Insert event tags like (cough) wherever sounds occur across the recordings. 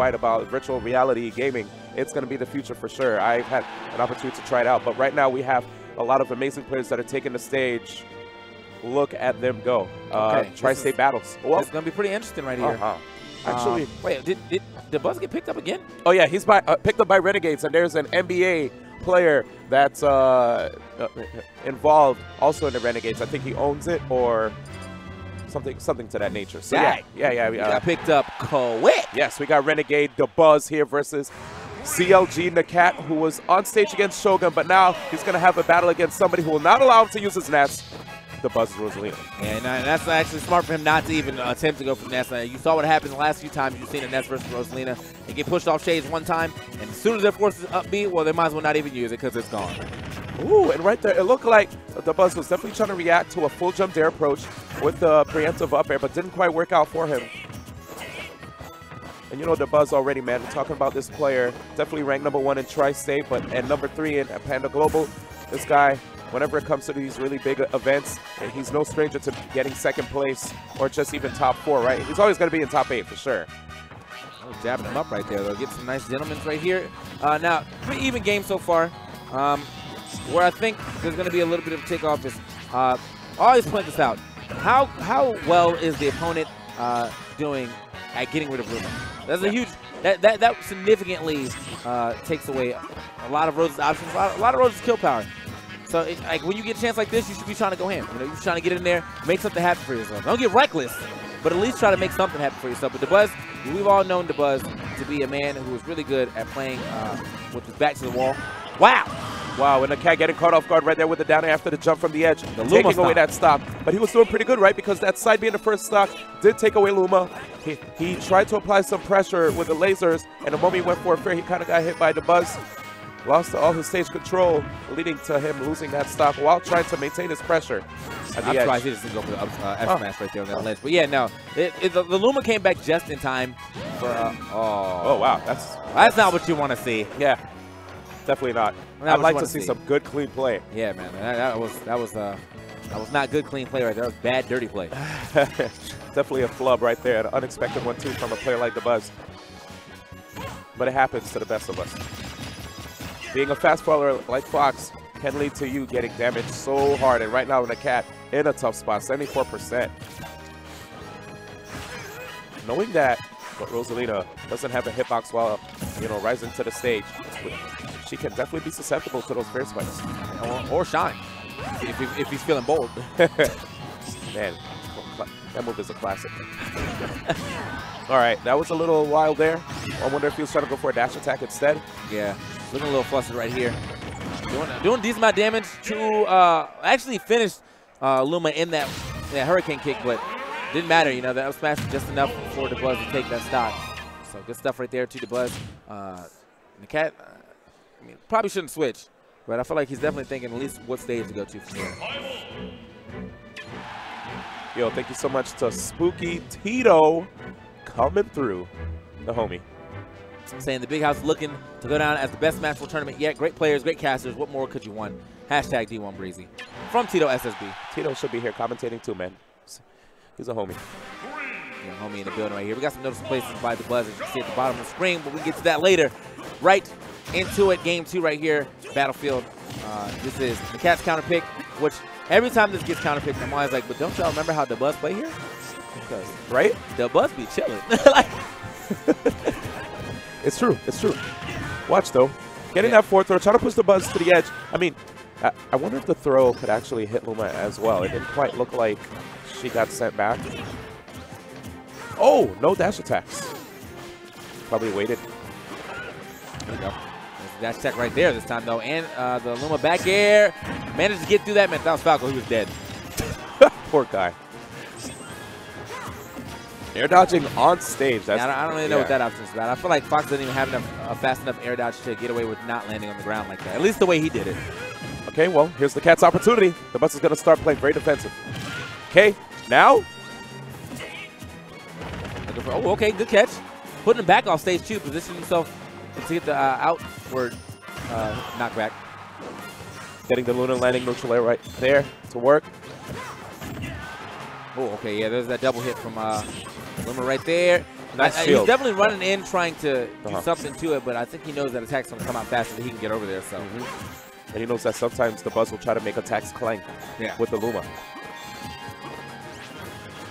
White about virtual reality gaming, it's going to be the future for sure. I've had an opportunity to try it out, but right now we have a lot of amazing players that are taking the stage. Look at them go. Uh, Okay, Tri-state is- battles. Well, It's going to be pretty interesting right here. uh-huh. Actually, Um, wait, did, did the buzz get picked up again? Oh yeah, he's by uh, picked up by Renegades, and there's an NBA player that's uh, uh, involved also in the Renegades. I think he owns it or something something to that nature. So Dang. yeah, yeah, yeah. Uh, got picked up quick. yes, we got Renegade the Buzz here versus CLG Nakat, who was on stage against Shogun, but now he's gonna have a battle against somebody who will not allow him to use his Ness. The Buzz Rosalina. And, uh, that's actually smart for him not to even attempt to go for Ness. Uh, you saw what happened the last few times you've seen a Ness versus Rosalina. They get pushed off shades one time, and as soon as their force is upbeat, well, they might as well not even use it because it's gone. Ooh, and right there, it looked like the Buzz was definitely trying to react to a full jump dare approach with the preemptive up air, but didn't quite work out for him. And you know the Buzz already, man. We're talking about this player, definitely ranked number one in Tri-State, but and number three in Panda Global. This guy, whenever it comes to these really big events, he's no stranger to getting second place or just even top four, right? He's always going to be in top eight for sure. Oh, jabbing him up right there, though. Get some nice gentlemen's right here. Uh, now, pretty even game so far. Um, where I think there's going to be a little bit of a takeoff is, uh, I always point this out. How how well is the opponent uh, doing at getting rid of Luma? That's a huge, that, that, that significantly uh, takes away a lot of Rose's options, a lot, a lot of Rose's kill power. So, it, like, when you get a chance like this, you should be trying to go ham. You know, you're trying to get in there, make something happen for yourself. Don't get reckless, but at least try to make something happen for yourself. But Dabuz, we've all known Dabuz to be a man who is really good at playing uh, with his back to the wall. Wow! Wow, and the cat getting caught off guard right there with the down after the jump from the edge, The Luma taking away that stock. But he was doing pretty good, right? Because that side being the first stock did take away Luma. He, he tried to apply some pressure with the lasers, and the moment he went for a fair, he kind of got hit by the buzz. Lost all his stage control, leading to him losing that stock while trying to maintain his pressure at I'm surprised he doesn't go for the up, uh, F Oh. smash right there on that ledge. But yeah, no, it, it, the, the Luma came back just in time for. Uh, oh, Oh, wow. That's, that's not what you want to see. yeah, definitely not. Not I'd like wanna see see. some good, clean play. Yeah, man, that, that was that was uh, that was not good clean play right there. That was bad dirty play. (laughs) Definitely a flub right there. An unexpected one, too, from a player like the Buzz. But it happens to the best of us. Being a fast follower like Fox can lead to you getting damaged so hard. And right now, the cat in a tough spot, 74%. Knowing that, but Rosalina doesn't have a hitbox while, you know, rising to the stage, she can definitely be susceptible to those fair spikes. or, or shine if, if he's feeling bold. (laughs) Man, that move is a classic. (laughs) All right, that was a little wild there. I wonder if he was trying to go for a dash attack instead. Yeah, looking a little flustered right here. Doing, doing decent amount of damage to uh, actually finished uh, Luma in that, that Hurricane kick, but didn't matter. You know, that was smash was just enough for Dabuz to take that stock. So good stuff right there to Dabuz. Uh, the cat, I mean, probably shouldn't switch, but I feel like he's definitely thinking at least what stage to go to from here. Yo, thank you so much to Spooky Tito coming through, the homie. Saying the big house looking to go down as the best match for tournament yet. Great players, great casters. What more could you want? Hashtag D1 Breezy. From Tito SSB. Tito should be here commentating too, man. He's a homie. Yeah, homie in the building right here. We got some noticeable places by the buzz as you can see at the bottom of the screen, but we get to that later. Right into it, game two right here, Battlefield. Uh, this is the Cats counter pick, which every time this gets counter picked, I'm always like, but don't y'all remember how the buzz play here? Because Right? the buzz be chilling. (laughs) like, (laughs) It's true. It's true. Watch, though. Getting Yeah. that fourth throw, trying to push the Buzz to the edge. I mean, I, I wonder if the throw could actually hit Luma as well. It didn't quite look like she got sent back. Oh, no dash attacks. Probably waited. there we go. Dash tech right there this time, though. And uh, the Luma back air. Managed to get through that, man. That was Falco, he was dead. (laughs) Poor guy. Air dodging on stage. That's, Yeah, I, don't, I don't really know what that option is about. I feel like Fox doesn't even have enough, a fast enough air dodge to get away with not landing on the ground like that. At least the way he did it. Okay, well, here's the Cat's opportunity. The Bus is going to start playing very defensive. Okay, now Looking for, oh, okay, good catch. Putting him back off stage two, positioning himself to get the uh, outward uh, knockback. getting the lunar landing neutral air right there to work. Oh, okay, yeah, there's that double hit from uh, Luma right there. Nice I- I- he's definitely running in trying to do Uh-huh. something to it, but I think he knows that attack's going to come out faster than he can get over there. So And he knows that sometimes the Buzz will try to make attacks clank yeah. with the Luma.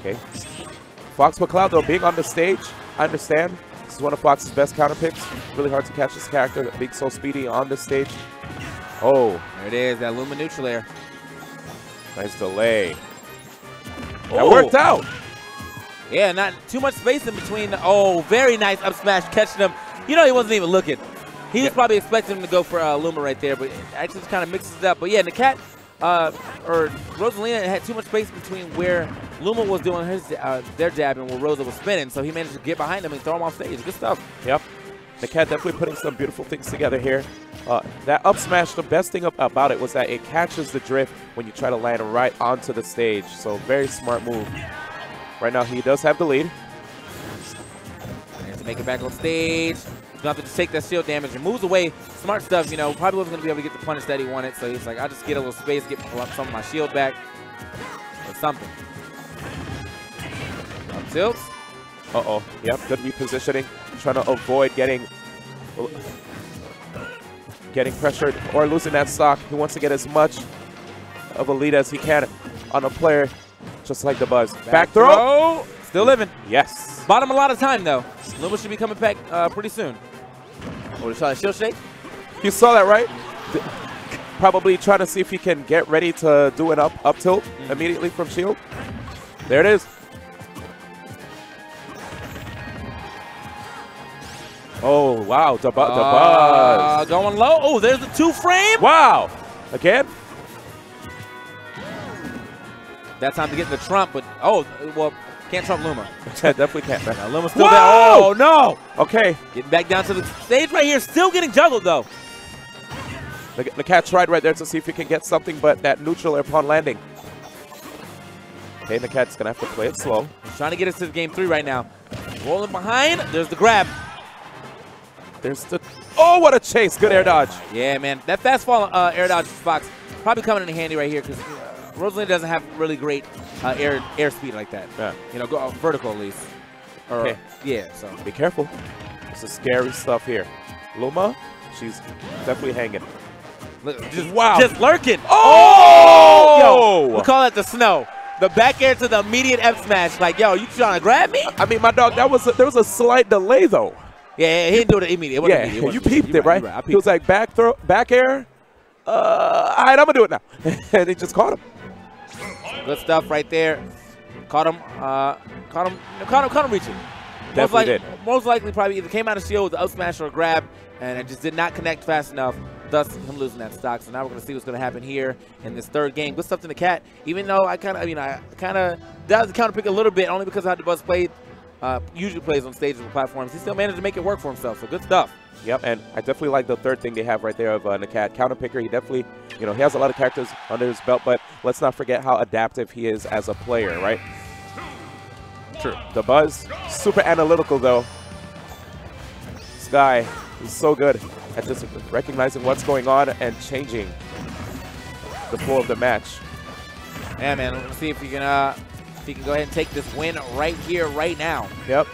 Okay. Fox McCloud, though, being on the stage, I understand. This is one of Fox's best counter picks. Really hard to catch this character being so speedy on this stage. Oh, There it is, that Luma neutral air. nice delay. That Oh. worked out. Yeah, not too much space in between. Oh, very nice up smash catching him. You know he wasn't even looking. He was Yeah. probably expecting him to go for uh, Luma right there, but it actually just kind of mixes it up. But yeah, the cat uh, or Rosalina had too much space between where Luma was doing his uh, their jab and where Rosa was spinning, so he managed to get behind him and throw him off stage. Good stuff. Yep. The cat definitely putting some beautiful things together here. Uh, that up smash, the best thing ab- about it was that it catches the drift when you try to land right onto the stage. So very smart move. Right now he does have the lead. And to make it back on stage. He's going to have to just take that shield damage and moves away. Smart stuff, you know. Probably wasn't going to be able to get the punish that he wanted. So he's like, I'll just get a little space, get some of my shield back or something. Up tilts. Uh-oh. Yep, good repositioning. Trying to avoid getting getting pressured or losing that stock. He wants to get as much of a lead as he can on a player just like the Buzz. Back, throw. Still living. Yes. Bottom him a lot of time, though. Luma should be coming back uh, pretty soon. Oh, to try a shield shake? You saw that, right? D- Probably trying to see if he can get ready to do an up up tilt immediately from shield. There it is. Oh, wow. The, bu- the Uh, buzz. going low. Oh, there's the two frame. Wow. Again? That time to get the trump, but oh, well, can't trump Luma. (laughs) Definitely can't. Now, Luma's still Whoa! there. Oh, no. Okay. Getting back down to the stage right here, still getting juggled though. The, the cat tried right there to see if he can get something, but that neutral upon landing. Okay, the cat's going to have to play it slow. He's trying to get us to game three right now. Rolling behind, there's the grab. There's the... Oh, what a chase. Good air dodge. Yeah, man, that fast fall uh, air dodge Fox probably coming in handy right here because uh, Rosalie doesn't have really great uh, air air speed like that. Yeah. You know, go uh, vertical at least. Or, Okay. Yeah, so. Be careful. This is scary stuff here. Luma, she's definitely hanging. Look, just, Wow. Just lurking. Oh! Yo, we call it the snow. The back air to the immediate F smash. Like, yo, you trying to grab me? I mean, my dog, that was a, there was a slight delay though. Yeah, he didn't do it immediately. It Yeah, immediate. It you peeped it, right? I He was like back throw, back air. Uh, all right, I'm gonna do it now, (laughs) and he just caught him. Good stuff right there. Caught him. Uh, caught him. Caught him. Caught him reaching. most Definitely likely, did. Most likely, probably either came out of shield with the up smash or a grab, and it just did not connect fast enough. Thus, him losing that stock. So now we're gonna see what's gonna happen here in this third game. Good stuff to the cat. Even though I kind of, I mean, I kind of does the counter pick a little bit, only because I had the buzz played. Uh, usually plays on stages and platforms. He still managed to make it work for himself. So good stuff. Yep, and I definitely like the third thing they have right there of uh, Nakat counter picker. He definitely, you know, he has a lot of characters under his belt, but let's not forget how adaptive he is as a player, right? True. The Buzz, super analytical though. This guy is so good at just recognizing what's going on and changing the flow of the match. Yeah, man. Let's see if you can, uh, if he can go ahead and take this win right here, right now. Yep.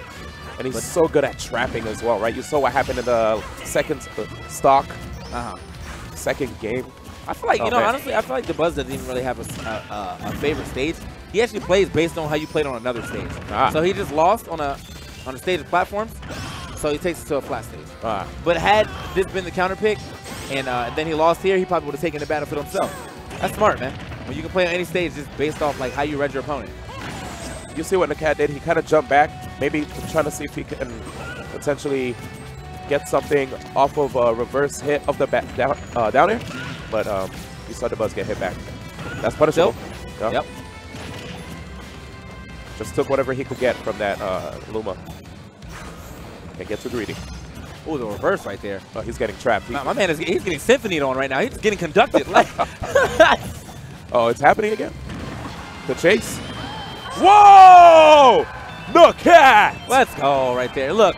And he's so good at trapping as well, right? You saw what happened in the second uh, stock, Uh huh. second game. I feel like, you Oh, know, man. honestly, I feel like the Buzz doesn't even really have a, a, a, favorite stage. He actually plays based on how you played on another stage. Ah. So he just lost on a on a stage of platforms, so he takes it to a flat stage. Ah. But had this been the counter pick, and uh, then he lost here, he probably would have taken the benefit himself. That's smart, man. When you can play on any stage just based off like how you read your opponent. You see what Nakat did? He kind of jumped back, maybe trying to see if he can potentially get something off of a reverse hit of the back down, uh, down air. But um, you saw the Buzz get hit back. That's punishable. Yep. Yep. Just took whatever he could get from that uh, Luma. Can't get too greedy. Oh, the reverse right there. Oh, he's getting trapped. He- my man is he's getting symphonied on right now. He's getting conducted. (laughs) (laughs) oh, it's happening again? The chase? Whoa! The cat! let's go right there. Look,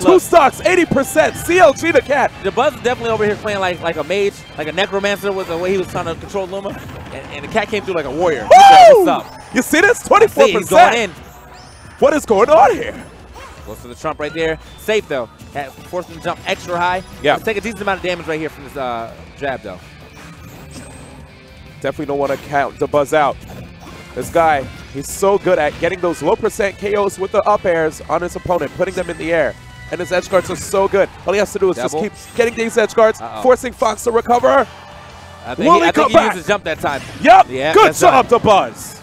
Two look. stocks, 80%. CLG the cat. The Buzz is definitely over here playing like like a mage, like a necromancer was the way he was trying to control Luma. And, and the cat came through like a warrior. Woo! You see this? See, he's 24%. going in. What is going on here? Goes to the trump right there. Safe though. Forced him to jump extra high. Yeah. Take a decent amount of damage right here from this uh, jab though. Definitely don't want to count the buzz out. This guy, he's so good at getting those low percent KOs with the up airs on his opponent, putting them in the air. And his edge guards are so good. All he has to do is Double. just keep getting these edge guards, Uh-oh. forcing Fox to recover. I think Will he, I think come he back? used his jump that time. Yep, good job, the buzz.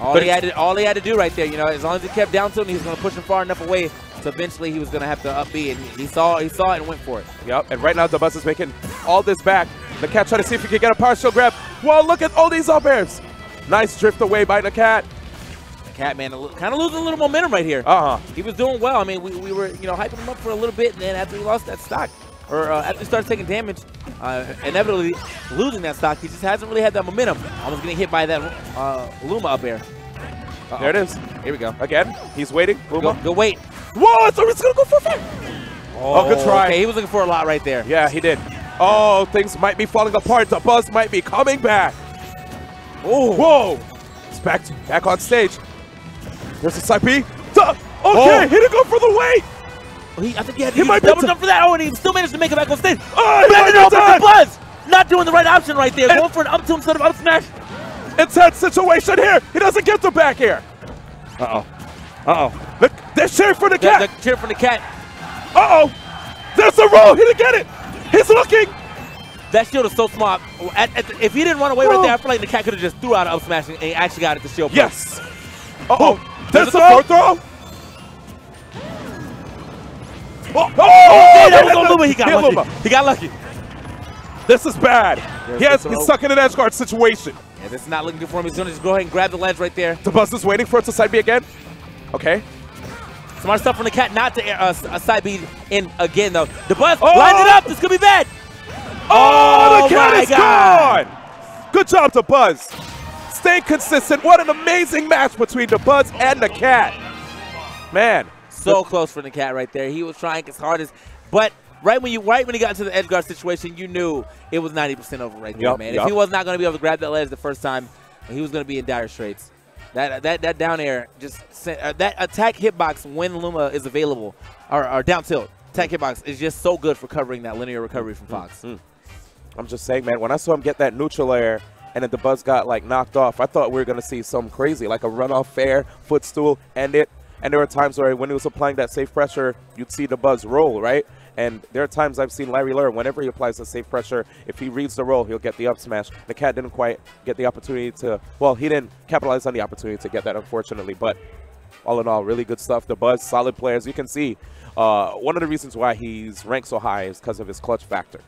All he had to all he had to do right there, you know, as long as he kept down to him, he was going to push him far enough away. So eventually, he was going to have to up B, and he saw he saw it and went for it. Yep, and right now the buzz is making all this back. The cat trying to see if he can get a partial grab. Well, look at all these up airs. Nice drift away by the cat. Catman kind of losing a little momentum right here. Uh-huh. He was doing well. I mean, we, we were you know hyping him up for a little bit, and then after he lost that stock, or uh, after he started taking damage, uh, inevitably losing that stock, he just hasn't really had that momentum. Almost getting hit by that uh, Luma up there. Uh-oh. There it is. Here we go. Again, he's waiting. Go, Luma. go wait. Whoa, so it's going to go for a fair. Oh, good try. Okay, he was looking for a lot right there. Yeah, he did. Oh, things might be falling apart. The buzz might be coming back. Oh, whoa. It's back, back on stage. There's a side B. Duh. Okay, Oh. he didn't go for the weight. He, I think he had to He might double jump for that. Oh, and he still managed to make it back on stage. Oh, he Back might be to. Buzz. Not doing the right option right there. Going for an up to instead of up smash. Intense situation here. He doesn't get the back here. Uh-oh. Uh-oh. Look, they're cheering for the The, cat. the cheer for the cat. Uh-oh. There's the roll. He didn't get it. He's looking. That shield is so smart. At, at the, if he didn't run away right there, I feel like the cat could have just threw out an up smash and he actually got it to shield. Yes. Uh-oh. There's There's a throw. throw. Oh, oh, Hey, that was on Luma. He got lucky. Luma. He got lucky. This is bad. There's He has, he's stuck in an edge guard situation. Yeah, this is not looking good for him. He's going to just go ahead and grab the ledge right there. The buzz is waiting for it to side B again. Okay. Smart stuff from the cat not to uh, uh, side beat in again, though. The buzz Oh! lined it up. This could be bad. Oh, Oh the cat my is God. gone. Good job to Buzz. Stay consistent. What an amazing match between the Buzz and the cat. Man. So close for the cat right there. He was trying his hardest, but right when you right when he got into the edge guard situation, you knew it was 90% over right there, man. yup. If he was not going to be able to grab that ledge the first time, he was going to be in dire straits. That that that down air just sent, uh, that attack hitbox when Luma is available, or, or down tilt attack hitbox is just so good for covering that linear recovery from Fox. I'm just saying, man, when I saw him get that neutral air and then the Buzz got like knocked off, I thought we were going to see something crazy, like a runoff fair, footstool, end it. And there were times where when he was applying that safe pressure, you'd see the Buzz roll, right? And there are times I've seen Larry Lurr, whenever he applies the safe pressure, if he reads the roll, he'll get the up smash. The cat didn't quite get the opportunity to, well, he didn't capitalize on the opportunity to get that, unfortunately. But all in all, really good stuff. The Buzz, solid players. You can see uh, one of the reasons why he's ranked so high is because of his clutch factor.